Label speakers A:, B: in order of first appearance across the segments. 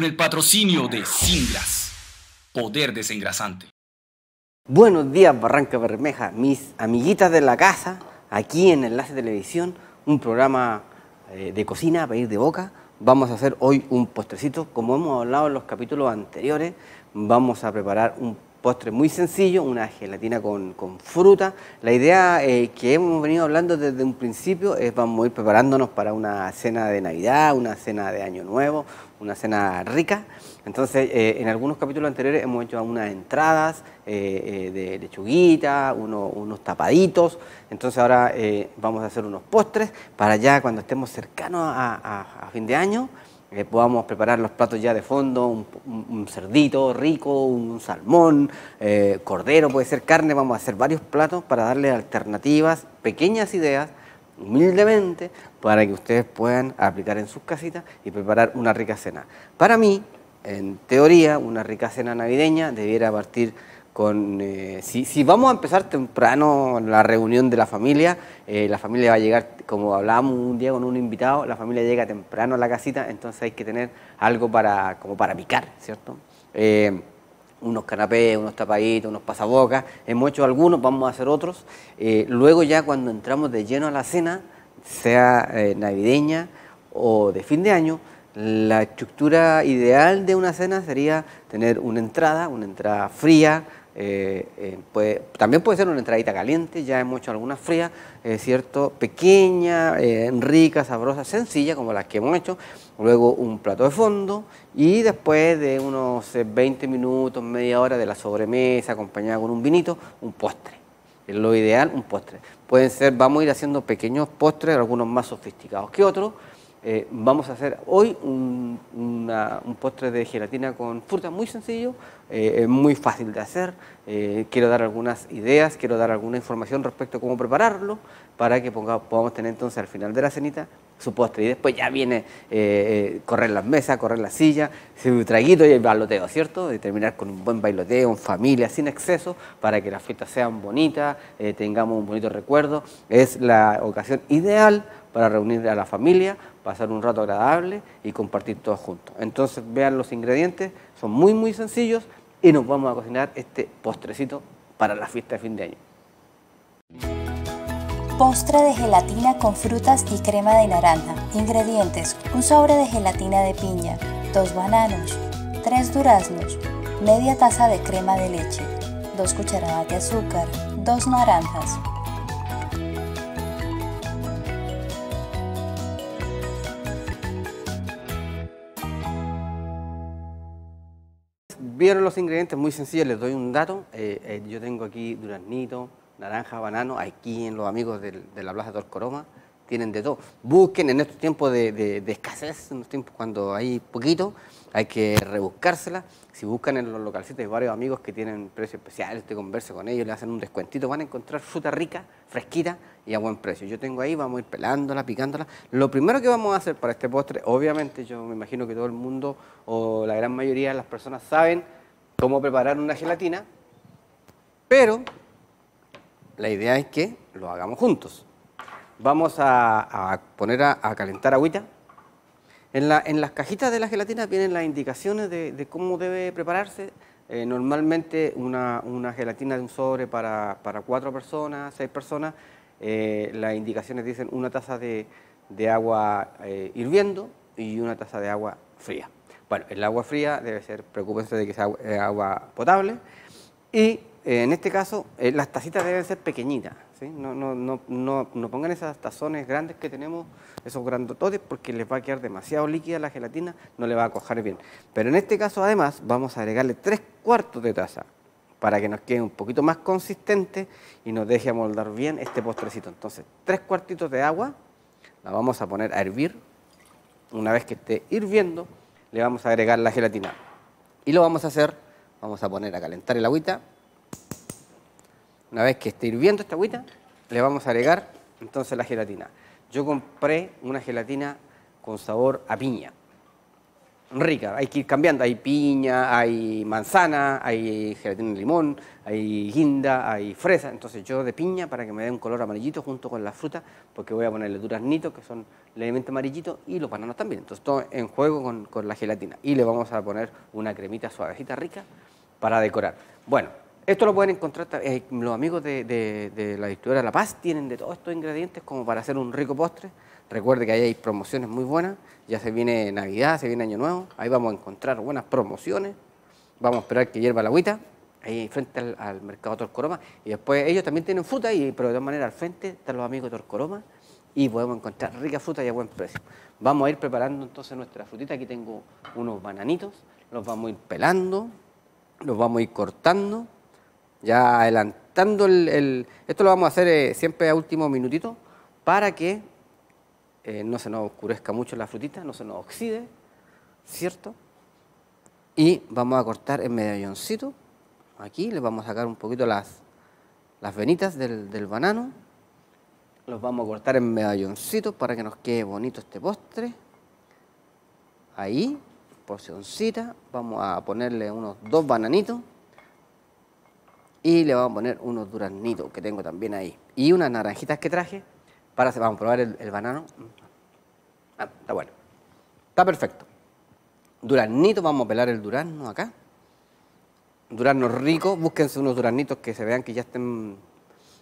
A: con el patrocinio de Singras, poder desengrasante.
B: Buenos días, Barranca Bermeja, mis amiguitas de la casa, aquí en Enlace Televisión, un programa eh, de cocina para ir de boca. Vamos a hacer hoy un postrecito, como hemos hablado en los capítulos anteriores, vamos a preparar un postre muy sencillo, una gelatina con, fruta. La idea eh, que hemos venido hablando desde un principio es vamos a ir preparándonos para una cena de Navidad, una cena de Año Nuevo, una cena rica. Entonces, eh, en algunos capítulos anteriores hemos hecho unas entradas eh, de lechuguita, unos tapaditos. Entonces ahora vamos a hacer unos postres para ya cuando estemos cercanos a fin de año podamos preparar los platos ya de fondo, un, cerdito rico, un salmón, eh, cordero, puede ser carne, vamos a hacer varios platos para darle alternativas, pequeñas ideas, humildemente, para que ustedes puedan aplicar en sus casitas y preparar una rica cena. Para mí, en teoría, una rica cena navideña debiera partir con, eh, si, vamos a empezar temprano la reunión de la familia, eh, la familia va a llegar, como hablábamos un día con un invitado, la familia llega temprano a la casita, entonces hay que tener algo para, como para picar, ¿cierto? Eh, unos canapés, unos tapaditos, unos pasabocas, hemos hecho algunos, vamos a hacer otros. luego ya cuando entramos de lleno a la cena, sea navideña o de fin de año, la estructura ideal de una cena sería tener una entrada, una entrada fría, eh, eh, también puede ser una entradita caliente, ya hemos hecho algunas frías, ¿cierto? Pequeña, eh, rica, sabrosa, sencilla, como las que hemos hecho. Luego un plato de fondo y después de unos 20 minutos, media hora de la sobremesa, acompañada con un vinito, un postre. Lo ideal, un postre. Pueden ser, vamos a ir haciendo pequeños postres, algunos más sofisticados que otros. vamos a hacer hoy un, postre de gelatina con fruta muy sencillo, eh, muy fácil de hacer. Eh, quiero dar algunas ideas, quiero dar alguna información respecto a cómo prepararlo para que podamos tener entonces al final de la cenita su postre. Y después ya viene eh, correr las mesas, correr la silla, su traguito y el bailoteo, ¿cierto? Y terminar con un buen bailoteo en familia, sin exceso, para que las fiestas sean bonitas, tengamos un bonito recuerdo. Es la ocasión ideal para reunir a la familia, pasar un rato agradable y compartir todos juntos. Entonces vean los ingredientes, son muy muy sencillos, y nos vamos a cocinar este postrecito para la fiesta de fin de año.
C: Postre de gelatina con frutas y crema de naranja. Ingredientes: un sobre de gelatina de piña, dos bananos, tres duraznos, media taza de crema de leche, dos cucharadas de azúcar, dos naranjas,
B: Vieron los ingredientes muy sencillos, les doy un dato. Eh, eh, yo tengo aquí duraznito, naranja, banano, aquí en los amigos de la Plaza Torcoroma, tienen de todo. Busquen en estos tiempos de, escasez, en los tiempos cuando hay poquito, hay que rebuscársela. Si buscan en los localcitos hay varios amigos que tienen precios especiales, te conversa con ellos, le hacen un descuentito, van a encontrar fruta rica, fresquita y a buen precio. Yo tengo ahí, vamos a ir pelándola, picándola. Lo primero que vamos a hacer para este postre, obviamente yo me imagino que todo el mundo o la gran mayoría de las personas saben cómo preparar una gelatina, pero la idea es que lo hagamos juntos. Vamos a, poner a, calentar agüita. En, las cajitas de la gelatina vienen las indicaciones de, cómo debe prepararse. Eh, normalmente una, gelatina de un sobre para, cuatro personas, seis personas, eh, las indicaciones dicen una taza de, agua eh, hirviendo y una taza de agua fría. Bueno, el agua fría debe ser, preocúpense de que sea agua potable y en este caso las tacitas deben ser pequeñitas, no, no, no, no, pongan esas tazones grandes que tenemos, esos grandototes, porque les va a quedar demasiado líquida la gelatina, no le va a cojar bien. Pero en este caso, además, vamos a agregarle tres cuartos de taza para que nos quede un poquito más consistente y nos deje amoldar bien este postrecito. Entonces, tres cuartitos de agua, la vamos a poner a hervir. Una vez que esté hirviendo, le vamos a agregar la gelatina. Y lo vamos a hacer, vamos a poner a calentar el agüita una vez que esté hirviendo esta agüita, le vamos a agregar entonces la gelatina. Yo compré una gelatina con sabor a piña. rica. Hay que ir cambiando. Hay piña, hay manzana, hay gelatina de limón, hay guinda, hay fresa. Entonces yo de piña para que me dé un color amarillito junto con la fruta, porque voy a ponerle duraznitos que son levemente amarillitos y los bananos también. Entonces todo en juego con, la gelatina. Y le vamos a poner una cremita suavecita rica para decorar. Bueno, esto lo pueden encontrar, eh, los amigos de, la distribuidora La Paz tienen de todos estos ingredientes como para hacer un rico postre. Recuerde que ahí hay promociones muy buenas, ya se viene Navidad, se viene Año Nuevo, ahí vamos a encontrar buenas promociones, vamos a esperar que hierva la agüita, ahí frente al, mercado Torcoroma, y después ellos también tienen fruta, y, pero de todas maneras al frente están los amigos de Torcoroma, y podemos encontrar rica fruta y a buen precio. Vamos a ir preparando entonces nuestra frutita, aquí tengo unos bananitos, los vamos a ir pelando, los vamos a ir cortando, ya adelantando el... esto lo vamos a hacer eh, siempre a último minutito, para que eh, no se nos oscurezca mucho la frutita, no se nos oxide, ¿cierto? Y vamos a cortar en medalloncito. Aquí le vamos a sacar un poquito las, las venitas del, del banano. Los vamos a cortar en medalloncito para que nos quede bonito este postre. Ahí, porcioncita. Vamos a ponerle unos dos bananitos. Y le vamos a poner unos duraznitos que tengo también ahí. Y unas naranjitas que traje para, vamos a probar el, banano. Ah, está bueno. Está perfecto. Duraznito, vamos a pelar el durazno acá. Durazno rico, búsquense unos duraznitos que se vean que ya estén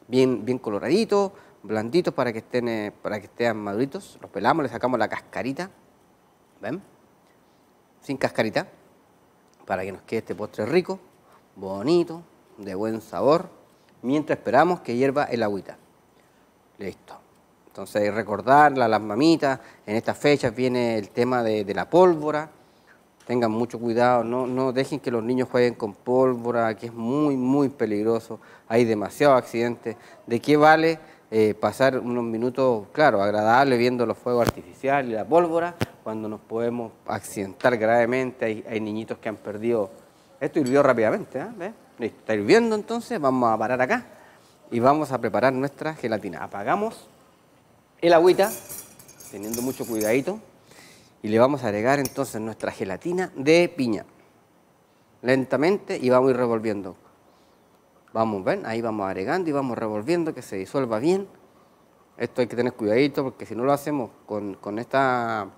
B: bien, bien coloraditos, blanditos para que estén, eh, para que estén maduritos. Los pelamos, le sacamos la cascarita. ¿Ven? Sin cascarita. Para que nos quede este postre rico, bonito, de buen sabor. Mientras esperamos que hierva el agüita. Listo. Entonces, recordarla a las mamitas, en estas fechas viene el tema de, la pólvora, tengan mucho cuidado, no, no, dejen que los niños jueguen con pólvora, que es muy, muy peligroso, hay demasiados accidentes. ¿De qué vale eh, pasar unos minutos, claro, agradables viendo los fuegos artificiales y la pólvora, cuando nos podemos accidentar gravemente? Hay, niñitos que han perdido... Esto hirvió rápidamente, ¿eh? Listo, está hirviendo entonces, vamos a parar acá y vamos a preparar nuestra gelatina. Apagamos el agüita, teniendo mucho cuidadito, y le vamos a agregar entonces nuestra gelatina de piña. Lentamente y vamos a ir revolviendo. Vamos, ven, ahí vamos agregando y vamos revolviendo que se disuelva bien. Esto hay que tener cuidadito porque si no lo hacemos con, esta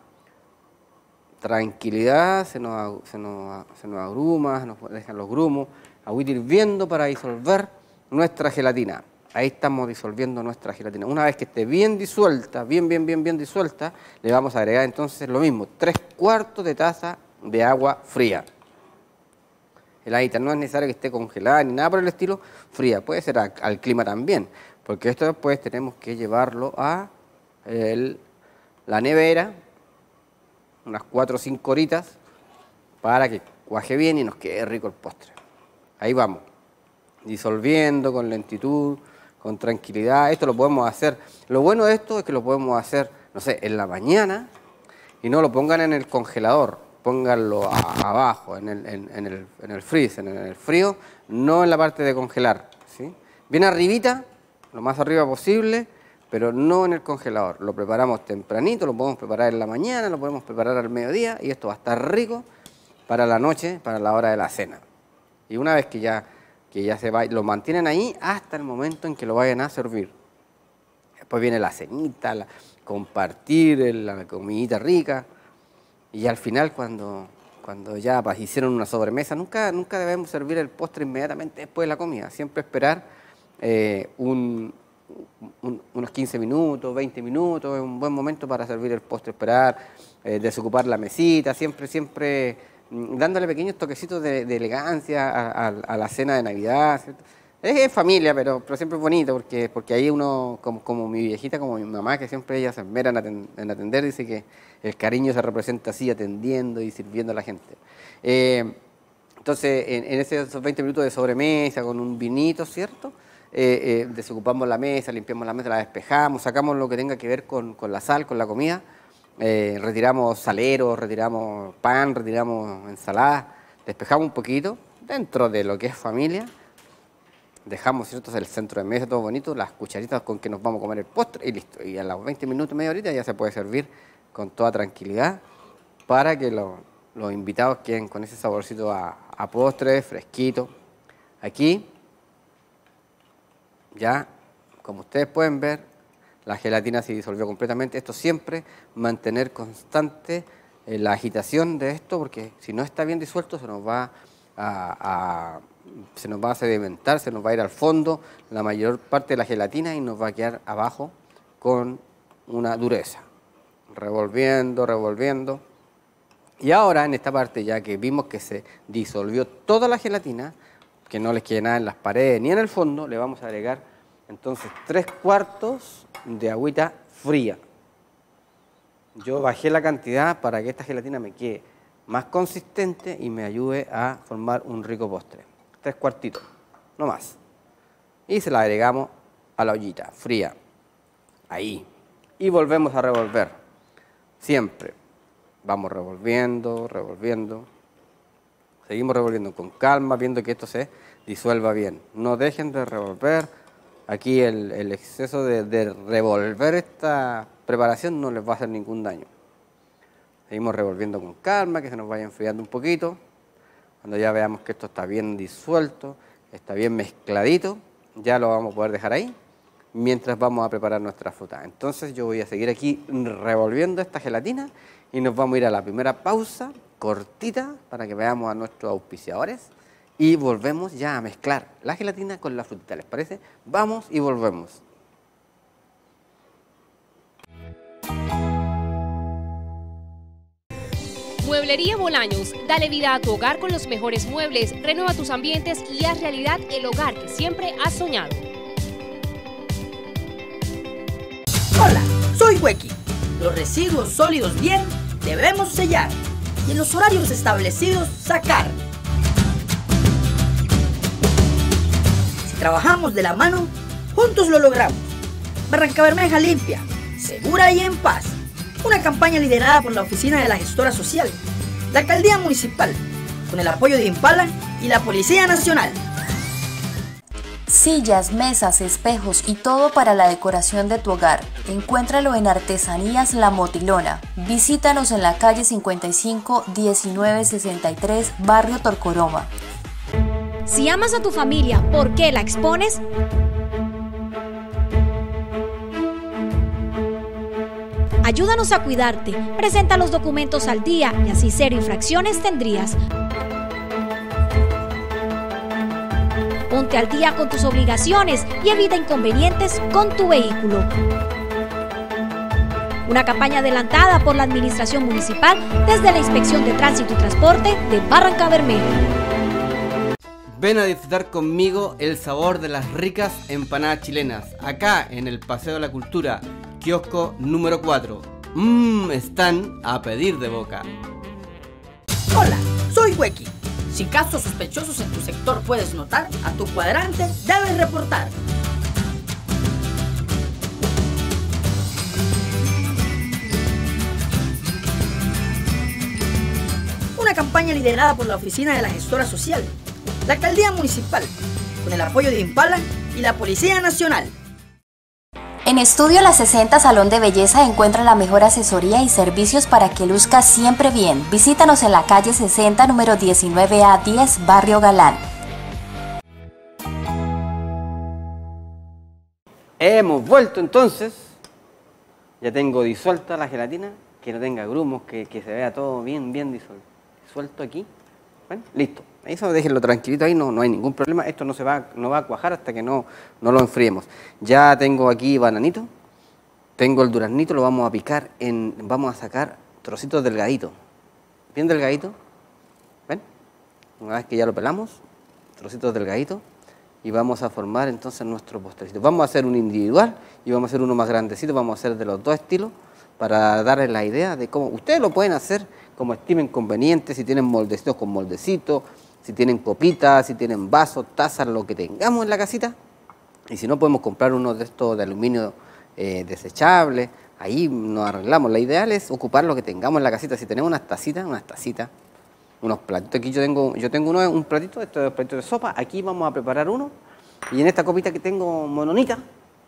B: tranquilidad se nos, se, nos, se nos agruma, nos dejan los grumos. Agüita hirviendo para disolver nuestra gelatina. Ahí estamos disolviendo nuestra gelatina. Una vez que esté bien disuelta, bien, bien, bien, bien disuelta, le vamos a agregar entonces lo mismo, tres cuartos de taza de agua fría. El agua no es necesario que esté congelada ni nada por el estilo, fría. Puede ser al clima también, porque esto después tenemos que llevarlo a la nevera, unas cuatro o cinco horitas, para que cuaje bien y nos quede rico el postre. Ahí vamos, disolviendo con lentitud, con tranquilidad. Esto lo podemos hacer. Lo bueno de esto es que lo podemos hacer, no sé, en la mañana y no lo pongan en el congelador, pónganlo abajo, en el, en, el, en el en el frío, no en la parte de congelar. ¿sí? Bien arribita, lo más arriba posible, pero no en el congelador. Lo preparamos tempranito, lo podemos preparar en la mañana, lo podemos preparar al mediodía y esto va a estar rico para la noche, para la hora de la cena. Y una vez que ya que ya se va, lo mantienen ahí hasta el momento en que lo vayan a servir. Después viene la cenita, compartir la comidita rica y al final cuando, cuando ya pues, hicieron una sobremesa, nunca, nunca debemos servir el postre inmediatamente después de la comida, siempre esperar eh, un, unos 15 minutos, 20 minutos, es un buen momento para servir el postre, esperar, eh, desocupar la mesita, siempre, siempre dándole pequeños toquecitos de, elegancia a, la cena de Navidad. Es, familia, pero, pero siempre es bonito, porque, porque ahí uno, como, mi viejita, como mi mamá, que siempre ella se esmera en, atender, dice que el cariño se representa así, atendiendo y sirviendo a la gente. Eh, entonces, en, esos 20 minutos de sobremesa, con un vinito, ¿cierto? Eh, eh, desocupamos la mesa, limpiamos la mesa, la despejamos, sacamos lo que tenga que ver con, con la sal, con la comida eh, retiramos saleros, retiramos pan, retiramos ensalada, despejamos un poquito dentro de lo que es familia, dejamos ¿cierto? el centro de mesa todo bonito, las cucharitas con que nos vamos a comer el postre y listo. Y a los 20 minutos, media horita ya se puede servir con toda tranquilidad para que lo, los invitados queden con ese saborcito a, a postre, fresquito. Aquí, ya, como ustedes pueden ver, la gelatina se disolvió completamente. Esto siempre mantener constante eh, la agitación de esto, porque si no está bien disuelto se nos va a, se nos va a sedimentar, se nos va a ir al fondo la mayor parte de la gelatina y nos va a quedar abajo con una dureza. Revolviendo, revolviendo. Y ahora en esta parte, ya que vimos que se disolvió toda la gelatina, que no les quede nada en las paredes ni en el fondo, le vamos a agregar entonces tres cuartos de agüita fría. Yo bajé la cantidad para que esta gelatina me quede más consistente y me ayude a formar un rico postre. Tres cuartitos, no más. Y se la agregamos a la ollita fría. Ahí. Y volvemos a revolver. Siempre. Vamos revolviendo, revolviendo. Seguimos revolviendo con calma, viendo que esto se disuelva bien. No dejen de revolver. Aquí el, exceso de, de revolver esta preparación no les va a hacer ningún daño. Seguimos revolviendo con calma, que se nos vaya enfriando un poquito. Cuando ya veamos que esto está bien disuelto, está bien mezcladito, ya lo vamos a poder dejar ahí mientras vamos a preparar nuestra fruta. Entonces yo voy a seguir aquí revolviendo esta gelatina y nos vamos a ir a la primera pausa cortita para que veamos a nuestros auspiciadores y volvemos ya a mezclar la gelatina con la frutita, ¿les parece? Vamos y volvemos.
D: Mueblería Bolaños, dale vida a tu hogar con los mejores muebles, renueva tus ambientes y haz realidad el hogar que siempre has soñado.
E: Hola, soy Weki. Los residuos sólidos bien debemos sellar y en los horarios establecidos sacar. Trabajamos de la mano, juntos lo logramos. Barranca Bermeja limpia, segura y en paz una campaña liderada por la Oficina de la Gestora Social, la Alcaldía Municipal, con el apoyo de Impala y la Policía Nacional.
C: Sillas, mesas, espejos y todo para la decoración de tu hogar. Encuéntralo en Artesanías La Motilona. Visítanos en la calle 55 1963, Barrio Torcoroma.
F: Si amas a tu familia, ¿por qué la expones? Ayúdanos a cuidarte. Presenta los documentos al día y así cero infracciones tendrías. Ponte al día con tus obligaciones y evita inconvenientes con tu vehículo. Una campaña adelantada por la Administración Municipal desde la Inspección de Tránsito y Transporte de Barranca Bermeja.
B: Ven a disfrutar conmigo el sabor de las ricas empanadas chilenas, acá en el Paseo de la Cultura, kiosco número 4. Mmm, están a pedir de boca.
E: Hola, soy Weki. Si casos sospechosos en tu sector puedes notar, a tu cuadrante debes reportar. Una campaña liderada por la Oficina de la Gestora Social, la Alcaldía Municipal, con el apoyo de Impala y la Policía Nacional.
C: En Estudio La 60 Salón de Belleza encuentra la mejor asesoría y servicios para que luzca siempre bien. Visítanos en la calle 60, número 19A 10, Barrio Galán.
B: Hemos vuelto entonces. Ya tengo disuelta la gelatina, que no tenga grumos, que, que se vea todo bien, bien disuelto. Disuelto aquí. Listo. Eso déjenlo tranquilito ahí, no, no hay ningún problema. Esto no se va, no va a cuajar hasta que no, no lo enfriemos. Ya tengo aquí bananito, tengo el duraznito, lo vamos a picar en, vamos a sacar trocitos delgaditos. Bien delgadito. ¿Ven? Una vez que ya lo pelamos, trocitos delgaditos. Y vamos a formar entonces nuestro postrecito. Vamos a hacer un individual y vamos a hacer uno más grandecito. Vamos a hacer de los dos estilos para darles la idea de cómo ustedes lo pueden hacer como estimen conveniente, si tienen moldecitos con moldecitos, si tienen copitas, si tienen vasos, tazas, lo que tengamos en la casita. Y si no, podemos comprar uno de estos de aluminio eh, desechable. Ahí nos arreglamos. La ideal es ocupar lo que tengamos en la casita. Si tenemos unas tacitas, unas tacitas, unos platitos. Aquí yo tengo, yo tengo uno, un platito, esto es platito de sopa. Aquí vamos a preparar uno. Y en esta copita que tengo mononita,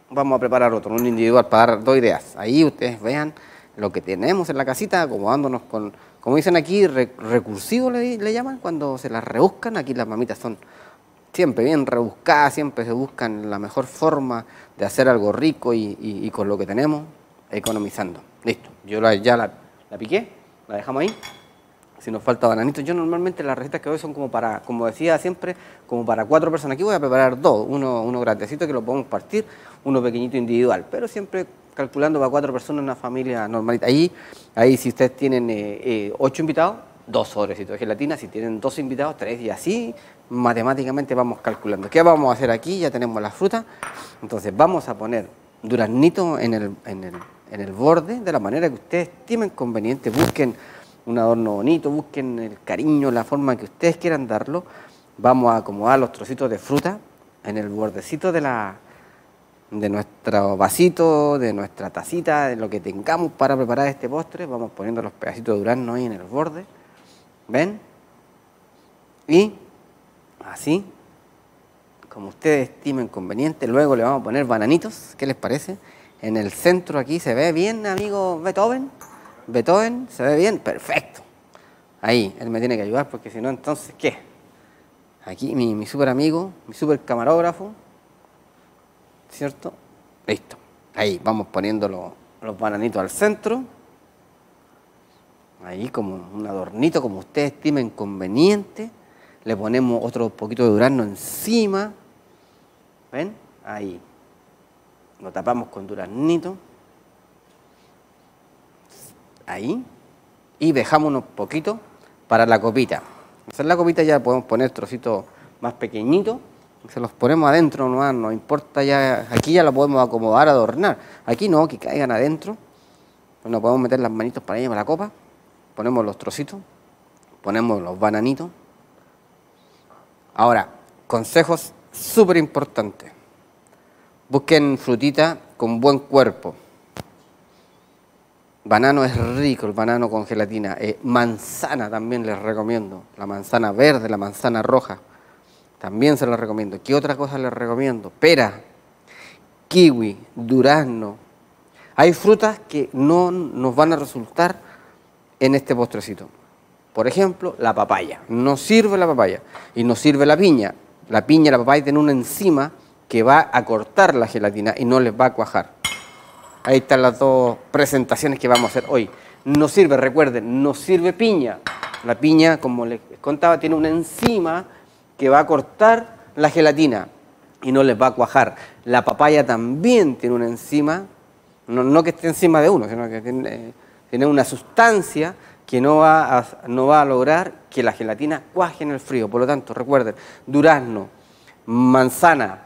B: vamos a preparar otro, un individual para dar dos ideas. Ahí ustedes vean lo que tenemos en la casita, acomodándonos con, como dicen aquí, re- recursivo le, llaman, cuando se las rebuscan, aquí las mamitas son siempre bien rebuscadas, siempre se buscan la mejor forma de hacer algo rico y, y- con lo que tenemos, economizando. Listo, yo ya la, la piqué, la dejamos ahí. Si nos falta bananito, yo normalmente las recetas que doy son como para, como decía siempre, como para cuatro personas. Aquí voy a preparar dos, uno, uno grandecito que lo podemos partir, uno pequeñito individual, pero siempre calculando para cuatro personas una familia normalita. Ahí, ahí si ustedes tienen eh, eh, ocho invitados, dos sobrecitos de gelatina, si tienen dos invitados, tres, y así matemáticamente vamos calculando. ¿Qué vamos a hacer aquí? Ya tenemos la fruta, entonces vamos a poner duraznito en el, en el, en el borde de la manera que ustedes estimen conveniente, busquen un adorno bonito, busquen el cariño, la forma que ustedes quieran darlo. Vamos a acomodar los trocitos de fruta en el bordecito de, la, de nuestro vasito, de nuestra tacita, de lo que tengamos para preparar este postre. Vamos poniendo los pedacitos de durazno ahí en el borde. ¿Ven? Y así, como ustedes estimen conveniente, luego le vamos a poner bananitos. ¿Qué les parece? En el centro aquí se ve bien, amigo Beethoven. Beethoven, ¿se ve bien? Perfecto. Ahí, él me tiene que ayudar porque si no, entonces, ¿qué? Aquí mi, mi super amigo, mi super camarógrafo, ¿cierto? Listo. Ahí, vamos poniendo lo- los bananitos al centro. Ahí como un adornito, como ustedes estimen conveniente. Le ponemos otro poquito de durazno encima. ¿Ven? Ahí. Lo tapamos con duraznito ahí y dejamos unos poquitos para la copita. Entonces la copita ya podemos poner trocitos más pequeñitos, se los ponemos adentro nomás, no importa ya, aquí ya lo podemos acomodar, adornar. Aquí no, que caigan adentro. Nos podemos meter las manitos para allá para la copa, ponemos los trocitos, ponemos los bananitos. Ahora, consejos súper importantes. Busquen frutita con buen cuerpo. Banano es rico, el banano con gelatina. Eh, manzana también les recomiendo. La manzana verde, la manzana roja. También se las recomiendo. ¿Qué otra cosa les recomiendo? Pera, kiwi, durazno. Hay frutas que no nos van a resultar en este postrecito. Por ejemplo, la papaya. No sirve la papaya. Y no sirve la piña. La piña y la papaya tienen una enzima que va a cortar la gelatina y no les va a cuajar. Ahí están las dos presentaciones que vamos a hacer hoy. No sirve, recuerden, no sirve piña. La piña, como les contaba, tiene una enzima que va a cortar la gelatina y no les va a cuajar. La papaya también tiene una enzima, no, que esté encima de uno, sino que tiene, eh, tiene una sustancia que no va, a, no va a lograr que la gelatina cuaje en el frío. Por lo tanto, recuerden, durazno, manzana,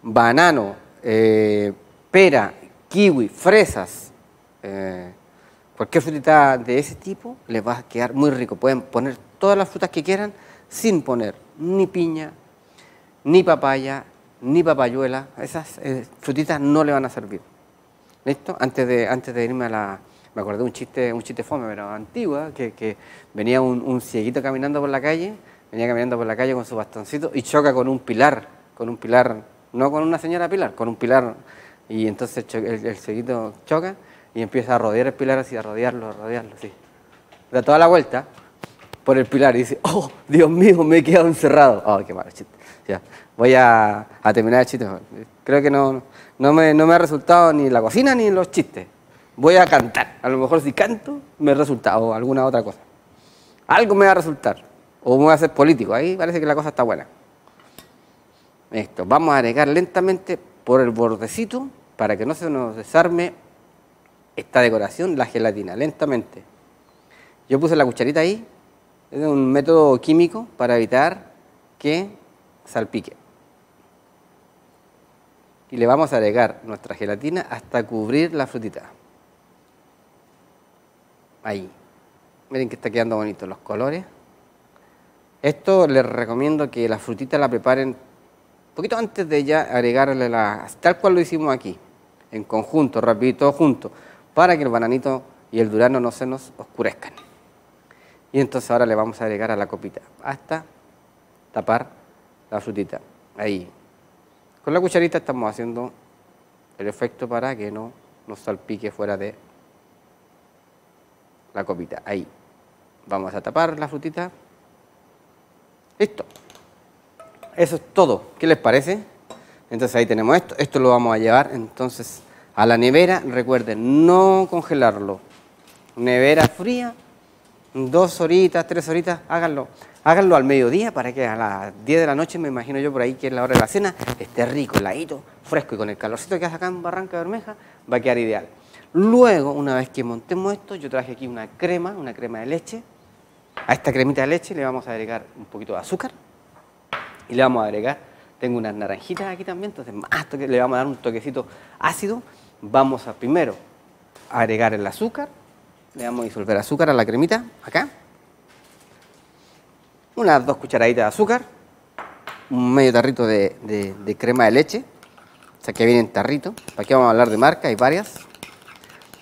B: banano, eh, pera, kiwi, fresas, eh, cualquier frutita de ese tipo les va a quedar muy rico. Pueden poner todas las frutas que quieran sin poner ni piña, ni papaya, ni papayuela. Esas eh, frutitas no le van a servir. ¿Listo? Antes de, antes de irme a la... Me acordé de un chiste, un chiste fome, pero antigua, que, venía un, un cieguito caminando por la calle, venía caminando por la calle con su bastoncito y choca con un pilar, con un pilar, no con una señora pilar, con un pilar. Y entonces el, el cieguito choca y empieza a rodear el pilar así, a rodearlo, a rodearlo, así. Da toda la vuelta por el pilar y dice, oh, Dios mío, me he quedado encerrado. Oh, qué malo chiste. Ya, voy a, a terminar el chiste. Creo que no, no, me, no me ha resultado ni la cocina ni los chistes. Voy a cantar. A lo mejor si canto, me resulta, o alguna otra cosa. Algo me va a resultar. O me voy a hacer político. Ahí parece que la cosa está buena. Esto, vamos a agregar lentamente por el bordecito para que no se nos desarme esta decoración, la gelatina, lentamente. Yo puse la cucharita ahí, es un método químico para evitar que salpique. Y le vamos a agregar nuestra gelatina hasta cubrir la frutita. Ahí. Miren que está quedando bonito los colores. Esto les recomiendo que la frutita la preparen un poquito antes de ya agregarle la... tal cual lo hicimos aquí, en conjunto, rapidito, junto, para que el bananito y el durazno no se nos oscurezcan. Y entonces ahora le vamos a agregar a la copita hasta tapar la frutita. Ahí. Con la cucharita estamos haciendo el efecto para que no nos salpique fuera de la copita. Ahí. Vamos a tapar la frutita. Listo. Eso es todo. ¿Qué les parece? Entonces ahí tenemos esto. Esto lo vamos a llevar entonces a la nevera. Recuerden, no congelarlo. Nevera fría. Dos horitas, tres horitas, háganlo. Háganlo al mediodía para que a las 10 de la noche, me imagino yo por ahí que es la hora de la cena, esté rico, heladito, fresco y con el calorcito que hace acá en Barranca Bermeja, va a quedar ideal. Luego, una vez que montemos esto, yo traje aquí una crema, una crema de leche. A esta cremita de leche le vamos a agregar un poquito de azúcar y le vamos a agregar, tengo unas naranjitas aquí también, entonces más toque, le vamos a dar un toquecito ácido. Vamos a primero agregar el azúcar, le vamos a disolver azúcar a la cremita, acá. Unas dos cucharaditas de azúcar, un medio tarrito de, de- crema de leche, o sea que viene en tarrito. Aquí vamos a hablar de marca, hay varias.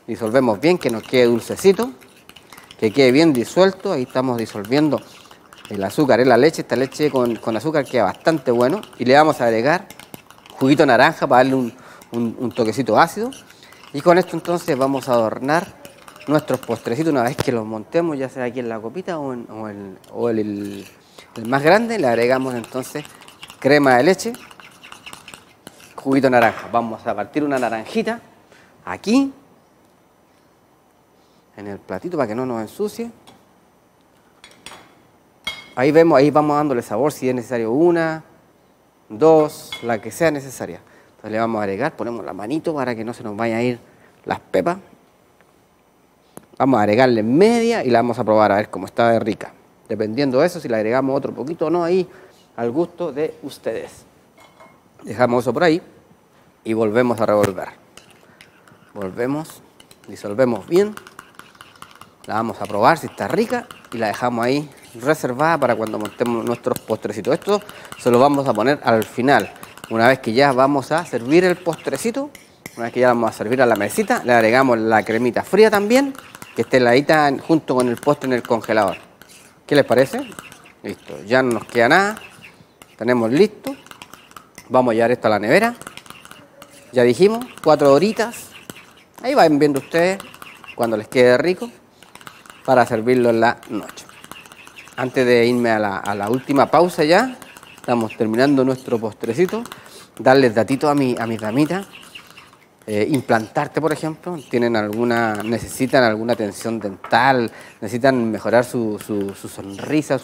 B: Disolvemos bien, que nos quede dulcecito, que quede bien disuelto. Ahí estamos disolviendo el azúcar en la leche. Esta leche con, con azúcar queda bastante bueno. Y le vamos a agregar juguito naranja para darle un, un- un toquecito ácido. Y con esto entonces vamos a adornar nuestros postrecitos una vez que los montemos, ya sea aquí en la copita o, en- o el, o el- más grande. Le agregamos entonces crema de leche, juguito naranja. Vamos a partir una naranjita aquí, en el platito para que no nos ensucie. Ahí vemos, ahí vamos dándole sabor si es necesario una, dos, la que sea necesaria. Entonces le vamos a agregar, ponemos la manito para que no se nos vayan a ir las pepas. Vamos a agregarle media y la vamos a probar a ver cómo está de rica. Dependiendo de eso, si le agregamos otro poquito o no, ahí al gusto de ustedes. Dejamos eso por ahí y volvemos a revolver. Volvemos, disolvemos bien. La vamos a probar si está rica y la dejamos ahí reservada para cuando montemos nuestros postrecitos. Esto se lo vamos a poner al final. Una vez que ya vamos a servir el postrecito, una vez que ya vamos a servir a la mesita, le agregamos la cremita fría también, que esté heladita junto con el postre en el congelador. ¿Qué les parece? Listo, ya no nos queda nada. Tenemos listo. Vamos a llevar esto a la nevera. Ya dijimos, cuatro horitas. Ahí van viendo ustedes cuando les quede rico para servirlo en la noche. Antes de irme a la, a la última pausa ya, estamos terminando nuestro postrecito. Darles datitos a, mi, a mis damitas. Eh, implantarte, por ejemplo, tienen alguna, necesitan alguna atención dental, necesitan mejorar su, su- sonrisa,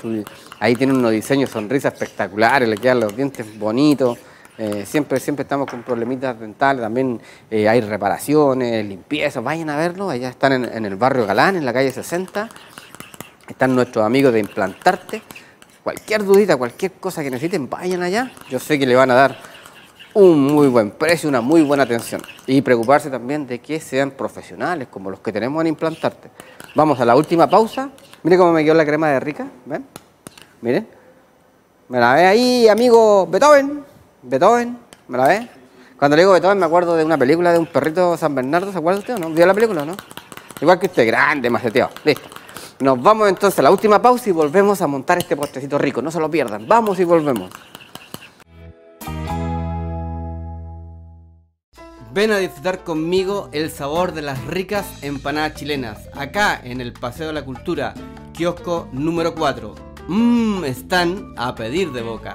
B: ahí tienen unos diseños de sonrisa espectaculares, le quedan los dientes bonitos, eh, siempre, siempre estamos con problemitas dentales, también eh, hay reparaciones, limpieza, vayan a verlo, allá están en, en el barrio Galán, en la calle 60, están nuestros amigos de implantarte, cualquier dudita, cualquier cosa que necesiten, vayan allá, yo sé que le van a dar un muy buen precio, una muy buena atención. Y preocuparse también de que sean profesionales, como los que tenemos en implantarte. Vamos a la última pausa. Mire cómo me quedó la crema de rica. ¿Ven? Miren. ¿Me la ve ahí, amigo Beethoven? Beethoven, ¿me la ve? Cuando le digo Beethoven me acuerdo de una película de un perrito San Bernardo, ¿se acuerda usted o no? ¿Vio la película no? Igual que usted, grande, maceteado. Listo. Nos vamos entonces a la última pausa y volvemos a montar este postrecito rico. No se lo pierdan. Vamos y volvemos. Ven a disfrutar conmigo el sabor de las ricas empanadas chilenas, acá en el Paseo de la Cultura, kiosco número 4. Mmm, están a pedir de boca.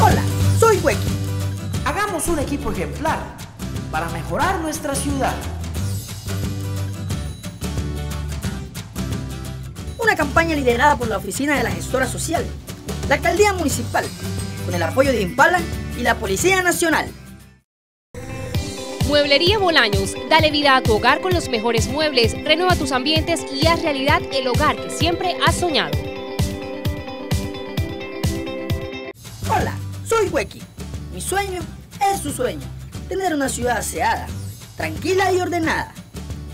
E: Hola, soy Weki. Hagamos un equipo ejemplar para mejorar nuestra ciudad. Una campaña liderada por la Oficina de la Gestora Social, la Alcaldía Municipal, con el apoyo de Impala y la Policía Nacional.
D: Mueblería Bolaños, dale vida a tu hogar con los mejores muebles, renueva tus ambientes y haz realidad el hogar que siempre has soñado.
E: Hola, soy Weki. Mi sueño es su sueño, tener una ciudad aseada, tranquila y ordenada.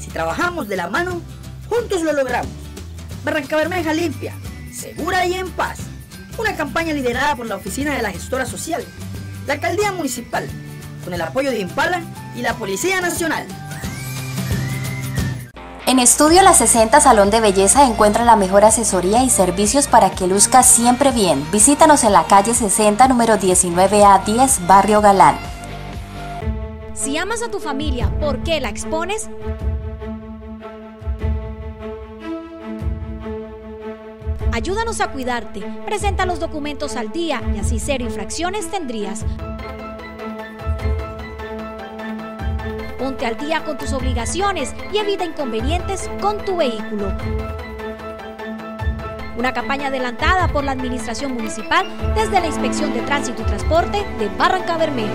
E: Si trabajamos de la mano, juntos lo logramos. Barranca Bermeja limpia, segura y en paz. Una campaña liderada por la Oficina de la Gestora Social, la Alcaldía Municipal, con el apoyo de Impala y la Policía Nacional.
C: En Estudio La 60 Salón de Belleza encuentra la mejor asesoría y servicios para que luzca siempre bien. Visítanos en la calle 60, número 19A10, Barrio Galán.
F: Si amas a tu familia, ¿por qué la expones? Ayúdanos a cuidarte, presenta los documentos al día y así cero infracciones tendrías. Ponte al día con tus obligaciones y evita inconvenientes con tu vehículo. Una campaña adelantada por la Administración Municipal desde la Inspección de Tránsito y Transporte de Barranca Bermeja.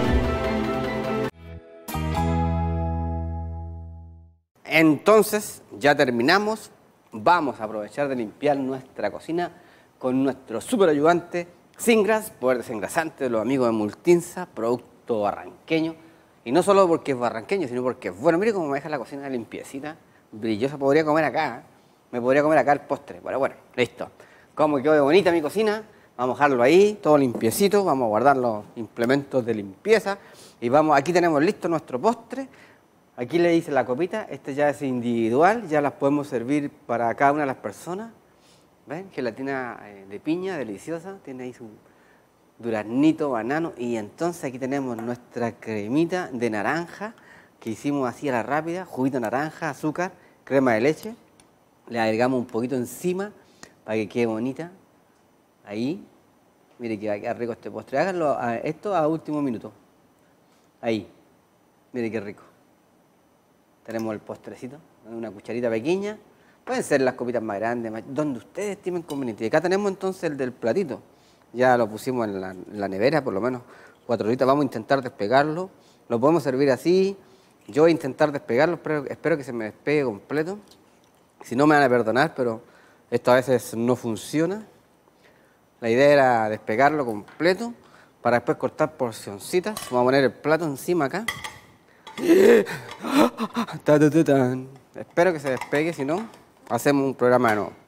B: Entonces, ya terminamos. Vamos a aprovechar de limpiar nuestra cocina con nuestro super ayudante Singras, poder desengrasante de los amigos de Multinsa, producto barranqueño. Y no solo porque es barranqueño, sino porque bueno. Mire cómo me deja la cocina limpiecita, brillosa. Podría comer acá, me podría comer acá el postre. Bueno, bueno, listo. Como quedó de bonita mi cocina, vamos a dejarlo ahí, todo limpiecito. Vamos a guardar los implementos de limpieza. Y vamos, aquí tenemos listo nuestro postre. Aquí le dice la copita, este ya es individual, ya las podemos servir para cada una de las personas. ¿Ven? Gelatina eh, de piña, deliciosa, tiene ahí su duraznito, banano. Y entonces aquí tenemos nuestra cremita de naranja, que hicimos así a la rápida, juguito de naranja, azúcar, crema de leche. Le agregamos un poquito encima para que quede bonita. Ahí, mire que rico este postre. Háganlo a- esto a último minuto. Ahí, mire qué rico. Tenemos el postrecito, una cucharita pequeña. Pueden ser las copitas más grandes, donde ustedes estimen conveniente. Y acá tenemos entonces el del platito. Ya lo pusimos en la, nevera, por lo menos cuatro horitas. Vamos a intentar despegarlo. Lo podemos servir así. Yo voy a intentar despegarlo, espero, espero que se me despegue completo. Si no me van a perdonar, pero esto a veces no funciona. La idea era despegarlo completo para después cortar porcioncitas. Vamos a poner el plato encima acá. Espero que se despegue, si no, hacemos un programa de nuevo.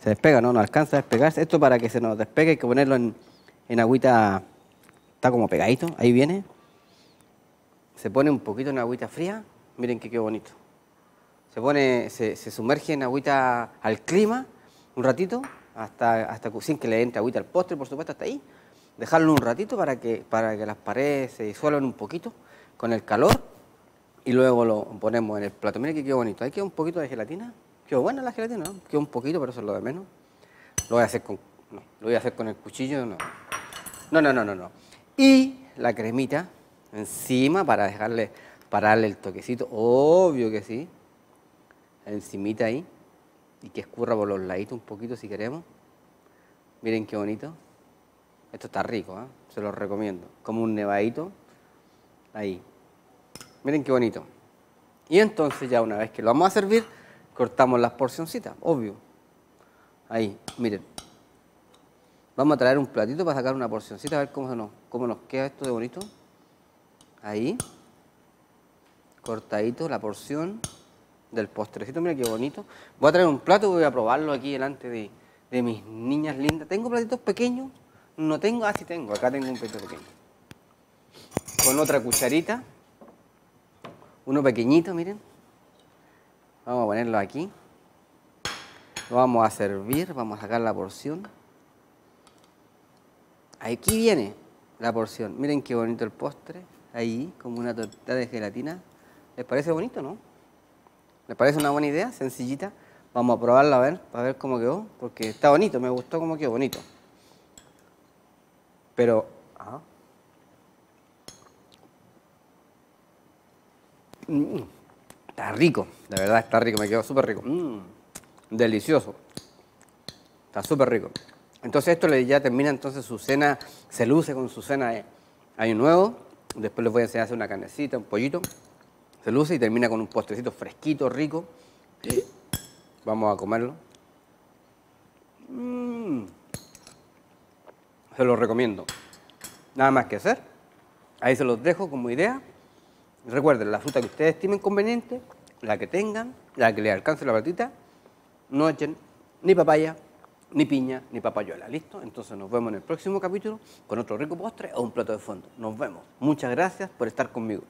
B: Se despega, no, no alcanza a despegarse. Esto para que se nos despegue hay que ponerlo en, en agüita, está como pegadito, ahí viene. Se pone un poquito en agüita fría, miren que qué bonito. Se pone, se, se sumerge en agüita al clima un ratito, hasta, hasta que- sin que le entre agüita al postre, por supuesto, hasta ahí. Dejarlo un ratito para que, para que las paredes se disuelvan un poquito con el calor y luego lo ponemos en el plato. Miren que quedó bonito. Ahí queda un poquito de gelatina. Quedó buena la gelatina, ¿no? Quedó un poquito, pero eso es lo de menos. Lo voy a hacer con, no, lo voy a hacer con el cuchillo, no. No, no, no, no, no. Y la cremita encima para dejarle, para darle el toquecito. Obvio que sí. Encimita ahí. Y que escurra por los laditos un poquito si queremos. Miren qué bonito. Esto está rico, ¿eh? se los recomiendo. Como un nevadito. Ahí. Miren qué bonito. Y entonces ya una vez que lo vamos a servir, cortamos las porcioncitas, obvio. Ahí, miren. Vamos a traer un platito para sacar una porcioncita, a ver cómo, se nos, cómo nos queda esto de bonito. Ahí. Cortadito la porción del postrecito, mira qué bonito. Voy a traer un plato y voy a probarlo aquí delante de, de mis niñas lindas. ¿Tengo platitos pequeños? No tengo, ah tengo, acá tengo un platito pequeño. Con otra cucharita. Uno pequeñito, miren. Vamos a ponerlo aquí. Lo vamos a servir, vamos a sacar la porción. Aquí viene la porción. Miren qué bonito el postre. Ahí, como una torta de gelatina. ¿Les parece bonito, no? ¿Les parece una buena idea? Sencillita. Vamos a probarla a ver, para ver cómo quedó. Porque está bonito, me gustó cómo quedó bonito. Pero, ah. Mm, está rico, de verdad está rico, me quedó súper rico. Mm, delicioso. Está súper rico. Entonces esto ya termina entonces su cena, se luce con su cena de año nuevo. Después les voy a enseñar a hacer una carnecita, un pollito. Se luce y termina con un postrecito fresquito, rico. Vamos a comerlo. Mm. Se los recomiendo. Nada más que hacer. Ahí se los dejo como idea. Recuerden, la fruta que ustedes estimen conveniente, la que tengan, la que les alcance la platita, no echen ni papaya, ni piña, ni papayuela. ¿Listo? Entonces nos vemos en el próximo capítulo con otro rico postre o un plato de fondo. Nos vemos. Muchas gracias por estar conmigo.